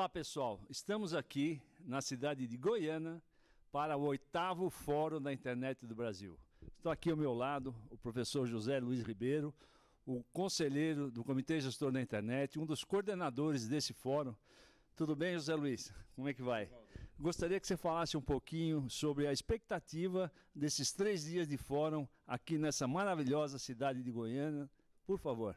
Opa, pessoal, estamos aqui na cidade de Goiânia para o oitavo Fórum da Internet do Brasil. Estou aqui ao meu lado o professor José Luiz Ribeiro, o conselheiro do Comitê Gestor da Internet, um dos coordenadores desse fórum. Tudo bem, José Luiz? Como é que vai? Gostaria que você falasse um pouquinho sobre a expectativa desses três dias de fórum aqui nessa maravilhosa cidade de Goiânia. Por favor.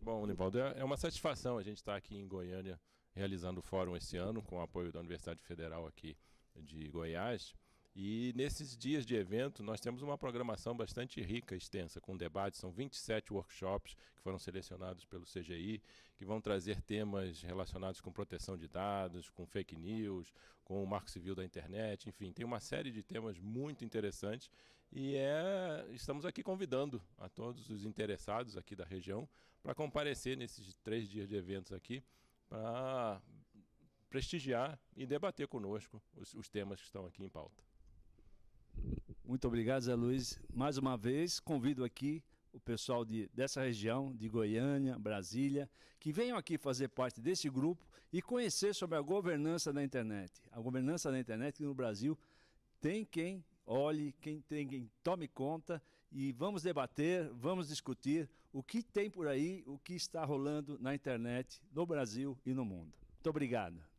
Bom, Nivaldo, é, é uma satisfação a gente estar aqui em Goiânia realizando o fórum esse ano, com o apoio da Universidade Federal aqui de Goiás. E nesses dias de evento, nós temos uma programação bastante rica, extensa, com debates. São 27 workshops que foram selecionados pelo CGI, que vão trazer temas relacionados com proteção de dados, com fake news, com o marco civil da internet, enfim, tem uma série de temas muito interessantes. E é, estamos aqui convidando a todos os interessados aqui da região para comparecer nesses três dias de eventos aqui, para prestigiar e debater conosco os, os temas que estão aqui em pauta. Muito obrigado, Zé Luiz. Mais uma vez, convido aqui o pessoal de, dessa região, de Goiânia, Brasília, que venham aqui fazer parte desse grupo e conhecer sobre a governança da internet. A governança da internet no Brasil tem quem olhe, quem tem quem tome conta e vamos debater, vamos discutir o que tem por aí, o que está rolando na internet no Brasil e no mundo. Muito obrigado.